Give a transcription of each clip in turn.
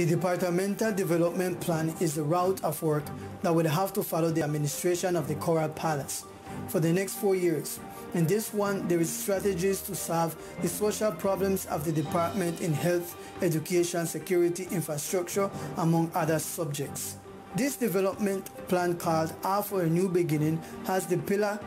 The Departmental Development Plan is the route of work that will have to follow the administration of the Coral Palace for the next four years. In this one, there is strategies to solve the social problems of the department in health, education, security, infrastructure, among other subjects. This development plan called R for a New Beginning has the pillar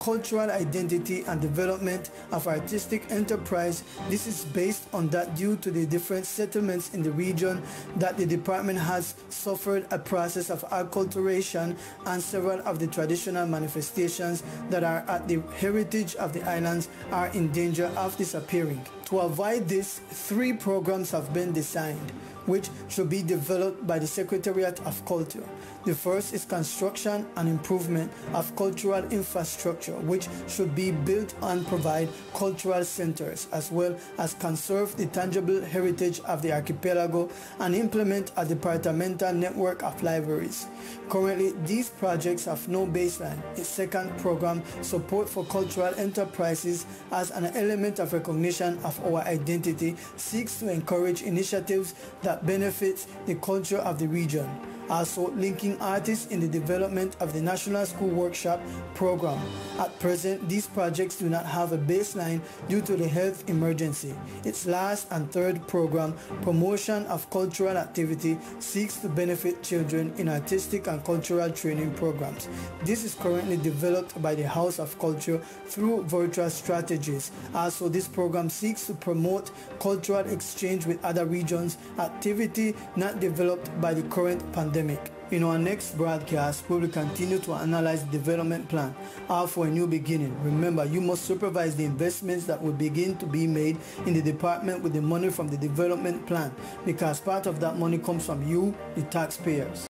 cultural identity and development of artistic enterprise. This is based on that due to the different settlements in the region that the department has suffered a process of acculturation and several of the traditional manifestations that are at the heritage of the islands are in danger of disappearing. To avoid this, three programs have been designed which should be developed by the Secretariat of Culture. The first is construction and improvement of cultural infrastructure, which should be built and provide cultural centers, as well as conserve the tangible heritage of the archipelago and implement a departmental network of libraries. Currently, these projects have no baseline. The second program, Support for Cultural Enterprises, as an element of recognition of our identity, seeks to encourage initiatives that that benefits the culture of the region also linking artists in the development of the National School Workshop program. At present, these projects do not have a baseline due to the health emergency. Its last and third program, Promotion of Cultural Activity, seeks to benefit children in artistic and cultural training programs. This is currently developed by the House of Culture through virtual strategies. Also, this program seeks to promote cultural exchange with other regions, activity not developed by the current pandemic pandemic. In our next broadcast, we will continue to analyze the development plan, R for a new beginning. Remember, you must supervise the investments that will begin to be made in the department with the money from the development plan because part of that money comes from you, the taxpayers.